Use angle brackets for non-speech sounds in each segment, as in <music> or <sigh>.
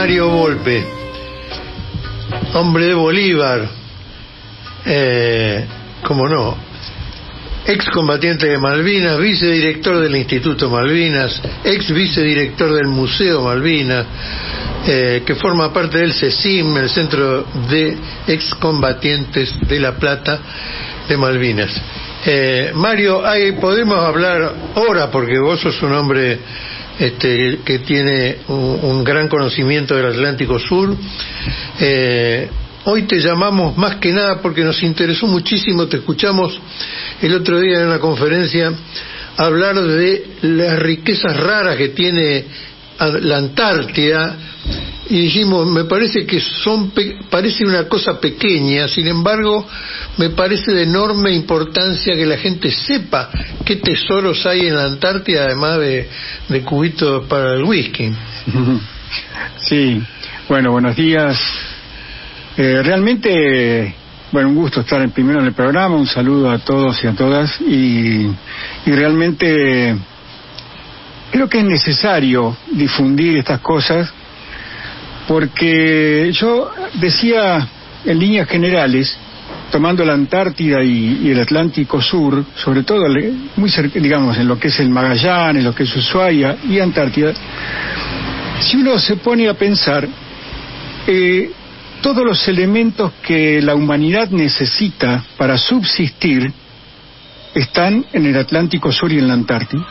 Mario Volpe, hombre de Bolívar, eh, como no, excombatiente de Malvinas, vicedirector del Instituto Malvinas, ex vicedirector del Museo Malvinas, eh, que forma parte del CECIM, el Centro de Excombatientes de La Plata de Malvinas. Eh, Mario, ahí podemos hablar ahora, porque vos sos un hombre este, que tiene un, gran conocimiento del Atlántico Sur. Eh, hoy te llamamos más que nada porque nos interesó muchísimo, te escuchamos el otro día en una conferencia hablar de las riquezas raras que tiene la Antártida y dijimos, me parece que son, parece una cosa pequeña, sin embargo, me parece de enorme importancia que la gente sepa qué tesoros hay en la Antártida, además de, cubitos para el whisky. <laughs> Sí, bueno, buenos días. Eh, realmente, bueno, un gusto estar primero en el programa, un saludo a todos y a todas, y, y realmente creo que es necesario difundir estas cosas porque yo decía en líneas generales, tomando la Antártida y, el Atlántico Sur, sobre todo muy cerca, digamos, en lo que es el Magallanes, en lo que es Ushuaia y Antártida, si uno se pone a pensar, eh, todos los elementos que la humanidad necesita para subsistir están en el Atlántico Sur y en la Antártida.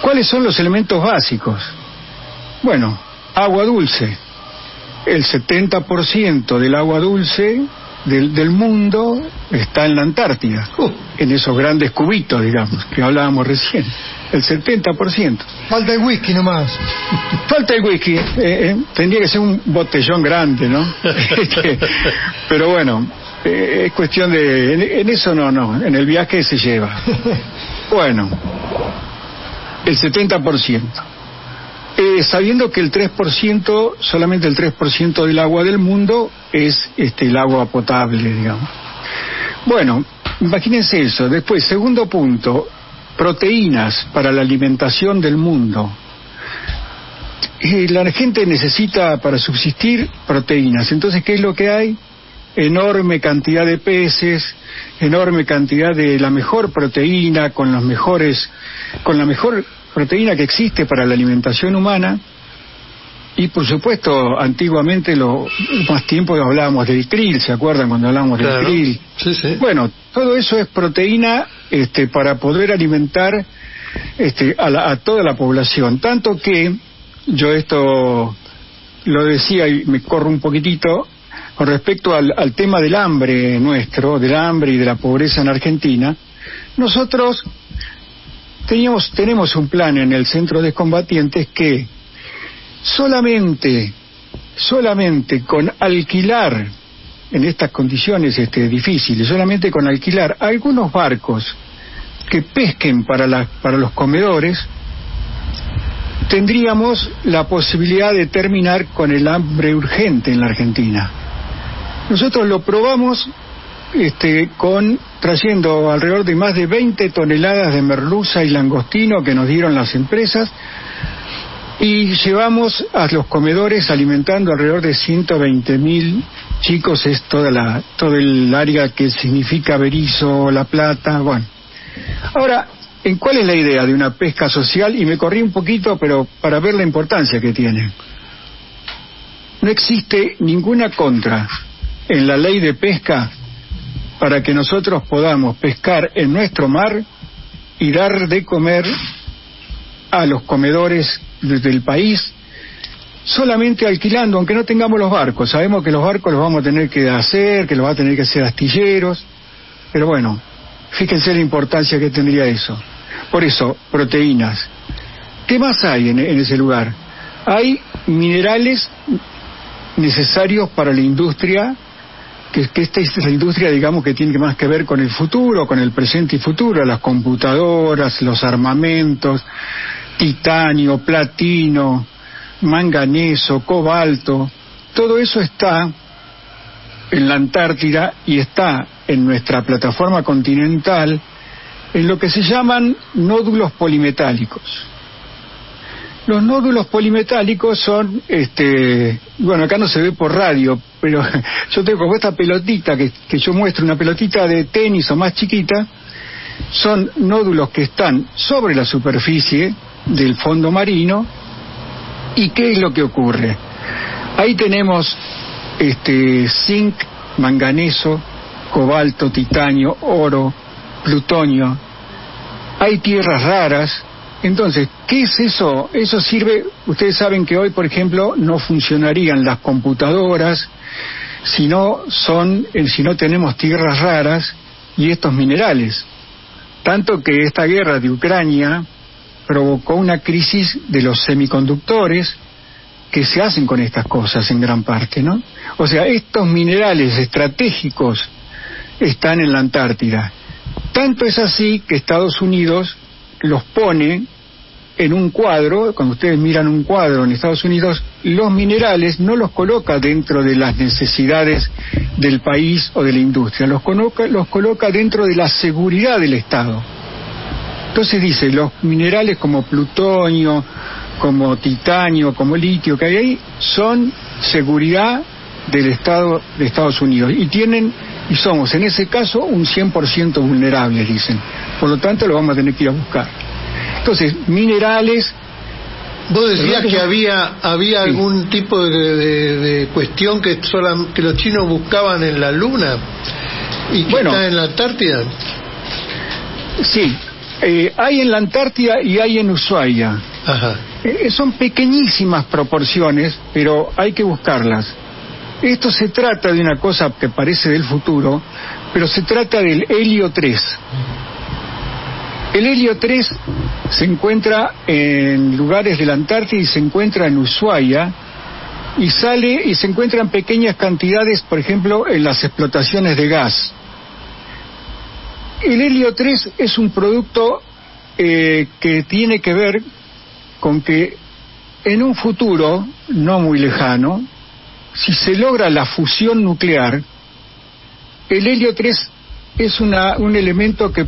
¿Cuáles son los elementos básicos? Bueno, agua dulce. El 70% del agua dulce del, del, mundo está en la Antártida, uh. en esos grandes cubitos, digamos, que hablábamos recién. El 70%. Falta el whisky nomás. <laughs> Falta el whisky. Eh, eh, tendría que ser un botellón grande, ¿no? <laughs> Este, pero bueno, eh, es cuestión de... En, en, eso no, no. En el viaje se lleva. <laughs> Bueno, el 70%. Eh, sabiendo que el 3%, solamente el 3% del agua del mundo es este, el agua potable, digamos. Bueno, imagínense eso. Después, segundo punto, proteínas para la alimentación del mundo. la gente necesita para subsistir proteínas. Entonces, ¿qué es lo que hay? Enorme cantidad de peces, enorme cantidad de la mejor proteína con los mejores, con la mejor proteína que existe para la alimentación humana. Y por supuesto, antiguamente, lo más tiempo hablábamos del krill, ¿se acuerdan cuando hablábamos del krill? Bueno, todo eso es proteína este, para poder alimentar este, a, toda la población. Tanto que yo esto lo decía y me corro un poquitito con respecto al, al tema del hambre nuestro, del hambre y de la pobreza en Argentina. Nosotros teníamos, tenemos un plan en el centro de combatientes que solamente, solamente con alquilar en estas condiciones este, difíciles, solamente con alquilar algunos barcos que pesquen para, para los comedores, tendríamos la posibilidad de terminar con el hambre urgente en la Argentina. Nosotros lo probamos este, con trayendo alrededor de más de 20 toneladas de merluza y langostino que nos dieron las empresas y llevamos a los comedores alimentando alrededor de 120 mil chicos, es toda la, todo el área que significa Berizo, La Plata, bueno. Ahora, ¿en cuál es la idea de una pesca social? Y me corrí un poquito, pero para ver la importancia que tiene. No existe ninguna contra en la ley de pesca para que nosotros podamos pescar en nuestro mar y dar de comer a los comedores del país solamente alquilando, aunque no tengamos los barcos. Sabemos que los barcos los vamos a tener que hacer, que los va a tener que hacer astilleros, pero bueno, fíjense la importancia que tendría eso. Por eso, proteínas. ¿Qué más hay en, en ese lugar? Hay minerales necesarios para la industria que, esta es la industria, digamos, que tiene más que ver con el futuro, con el presente y futuro, las computadoras, los armamentos, titanio, platino, manganeso, cobalto, todo eso está en la Antártida y está en nuestra plataforma continental en lo que se llaman nódulos polimetálicos. Los nódulos polimetálicos son, este, bueno, acá no se ve por radio, pero <laughs> yo tengo esta pelotita que, que yo muestro, una pelotita de tenis o más chiquita, son nódulos que están sobre la superficie del fondo marino. ¿Y qué es lo que ocurre? Ahí tenemos este zinc, manganeso, cobalto, titanio, oro, plutonio. Hay tierras raras. Entonces, ¿qué es eso? Eso sirve, ustedes saben que hoy, por ejemplo, no funcionarían las computadoras si no son, eh, si no tenemos tierras raras y estos minerales. Tanto que esta guerra de Ucrania provocó una crisis de los semiconductores que se hacen con estas cosas en gran parte, ¿no? O sea, estos minerales estratégicos están en la Antártida. Tanto es así que Estados Unidos los pone en un cuadro, cuando ustedes miran un cuadro en Estados Unidos, los minerales no los coloca dentro de las necesidades del país o de la industria, los coloca, los coloca dentro de la seguridad del Estado. Entonces dice, los minerales como plutonio, como titanio, como litio que hay ahí, son seguridad del Estado de Estados Unidos y tienen y somos en ese caso un 100% vulnerables, dicen. Por lo tanto, lo vamos a tener que ir a buscar. Entonces, minerales... Vos decías que, había había algún tipo de, cuestión que, que los chinos buscaban en la Luna y que está en la Antártida. Sí, eh, hay en la Antártida y hay en Ushuaia. Ajá. Eh, son pequeñísimas proporciones, pero hay que buscarlas. Esto se trata de una cosa que parece del futuro, pero se trata del helio 3. El helio 3 se encuentra en lugares de la Antártida y se encuentra en Ushuaia y sale y se encuentra en pequeñas cantidades, por ejemplo, en las explotaciones de gas. El helio 3 es un producto eh, que tiene que ver con que en un futuro no muy lejano, si se logra la fusión nuclear, el helio 3 es un elemento que,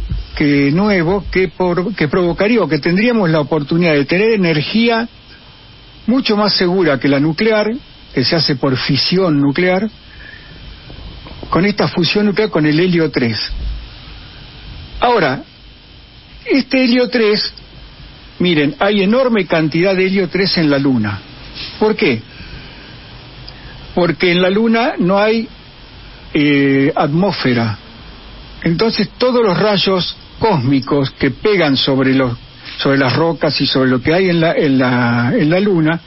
nuevo que, que provocaría o que tendríamos la oportunidad de tener energía mucho más segura que la nuclear, que se hace por fisión nuclear, con esta fusión nuclear con el helio 3. Ahora, este helio 3, miren, hay enorme cantidad de helio 3 en la Luna. ¿Por qué? Porque en la Luna no hay eh, atmósfera. Entonces todos los rayos cósmicos que pegan sobre los sobre las rocas y sobre lo que hay en la, en la, en la Luna,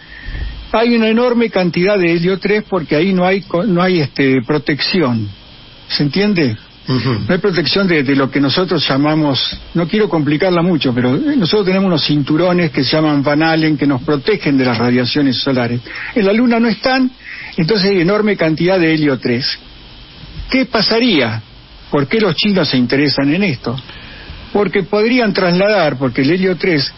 hay una enorme cantidad de helio 3 porque ahí no hay, no hay este, protección. ¿Se entiende? No hay protección de, lo que nosotros llamamos, no quiero complicarla mucho, pero nosotros tenemos unos cinturones que se llaman Van Allen que nos protegen de las radiaciones solares. En la Luna no están, entonces hay enorme cantidad de helio 3. ¿Qué pasaría? ¿Por qué los chinos se interesan en esto? Porque podrían trasladar, porque el helio 3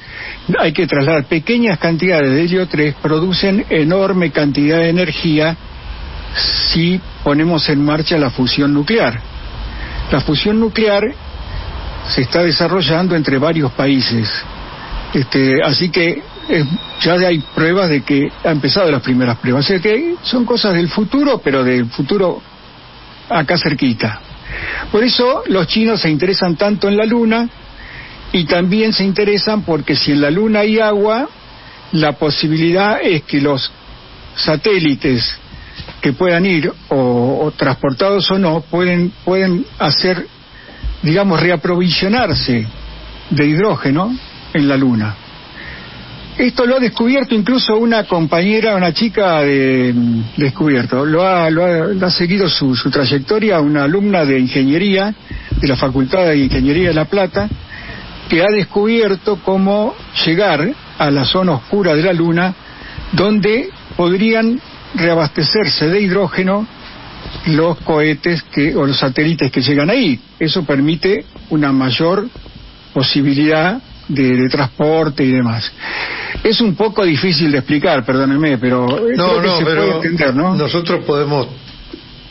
hay que trasladar pequeñas cantidades de helio 3, producen enorme cantidad de energía si ponemos en marcha la fusión nuclear. La fusión nuclear se está desarrollando entre varios países. Este, así que ya hay pruebas de que ha empezado las primeras pruebas. O sea que son cosas del futuro, pero del futuro acá cerquita. Por eso los chinos se interesan tanto en la Luna y también se interesan porque si en la Luna hay agua, la posibilidad es que los satélites que puedan ir o, transportados o no pueden pueden hacer digamos reaprovisionarse de hidrógeno en la luna. Esto lo ha descubierto incluso una compañera, una chica de, descubierto, lo ha, lo ha, seguido su, su, trayectoria, una alumna de ingeniería de la Facultad de Ingeniería de La Plata, que ha descubierto cómo llegar a la zona oscura de la Luna, donde podrían reabastecerse de hidrógeno los cohetes que, o los satélites que llegan ahí. Eso permite una mayor posibilidad de, transporte y demás. Es un poco difícil de explicar, perdónenme, pero no, no, se puede entender, ¿no? Nosotros podemos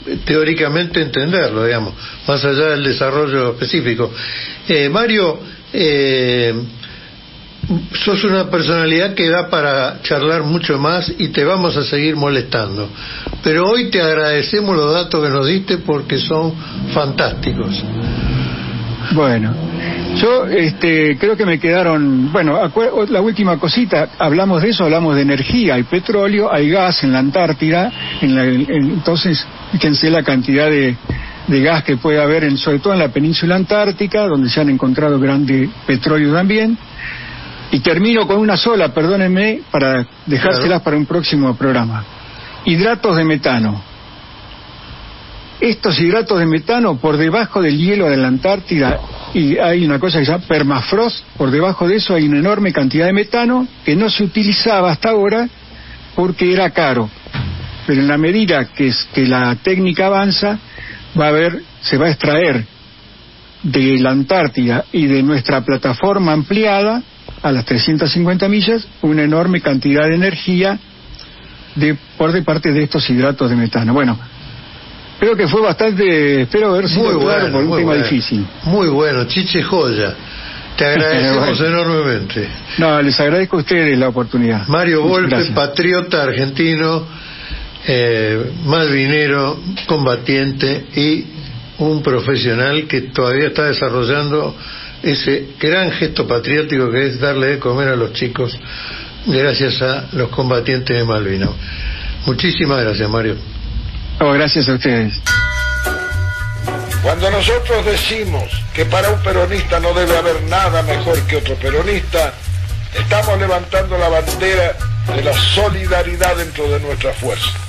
eh, teóricamente entenderlo, digamos, más allá del desarrollo específico. Eh, Mario, eh, sos una personalidad que da para charlar mucho más y te vamos a seguir molestando. Pero hoy te agradecemos los datos que nos diste porque son fantásticos. Bueno, yo este, creo que me quedaron, bueno, la última cosita, hablamos de eso, hablamos de energía, hay petróleo, hay gas en la Antártida, en la, entonces fíjense la cantidad de, gas que puede haber, en, sobre todo en la península antártica, donde se han encontrado grande petróleo también. Y termino con una sola, perdónenme, para dejárselas para un próximo programa. Hidratos de metano. Estos hidratos de metano por debajo del hielo de la Antártida y hay una cosa que se llama permafrost, por debajo de eso hay una enorme cantidad de metano que no se utilizaba hasta ahora porque era caro. Pero en la medida que, que la técnica avanza, va a haber, se va a extraer de la Antártida y de nuestra plataforma ampliada a las 350 millas una enorme cantidad de energía de, por de parte de estos hidratos de metano. Bueno, Creo que fue bastante, espero haber sido muy claro por un tema difícil. Muy bueno, chiche joya. Te agradecemos enormemente. No, les agradezco a ustedes la oportunidad. Mario Volpe, patriota argentino, eh, malvinero, combatiente y un profesional que todavía está desarrollando ese gran gesto patriótico que es darle de comer a los chicos gracias a los combatientes de Malvinas. Muchísimas gracias, Mario. Oh, gracias a ustedes. Cuando nosotros decimos que para un peronista no debe haber nada mejor que otro peronista, estamos levantando la bandera de la solidaridad dentro de nuestra fuerza.